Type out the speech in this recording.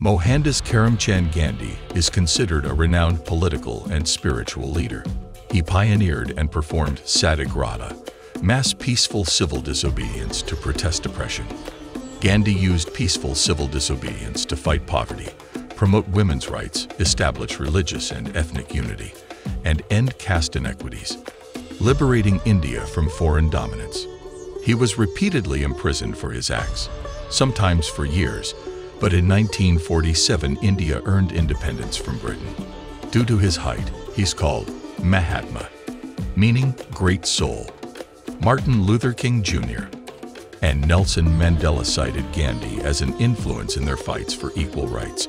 Mohandas Karamchand Gandhi is considered a renowned political and spiritual leader. He pioneered and performed satyagraha, mass peaceful civil disobedience to protest oppression. Gandhi used peaceful civil disobedience to fight poverty, promote women's rights, establish religious and ethnic unity, and end caste inequities, liberating India from foreign dominance. He was repeatedly imprisoned for his acts, sometimes for years, but in 1947 India earned independence from Britain. Due to his height, he's called Mahatma, meaning great soul. Martin Luther King Jr. and Nelson Mandela cited Gandhi as an influence in their fights for equal rights.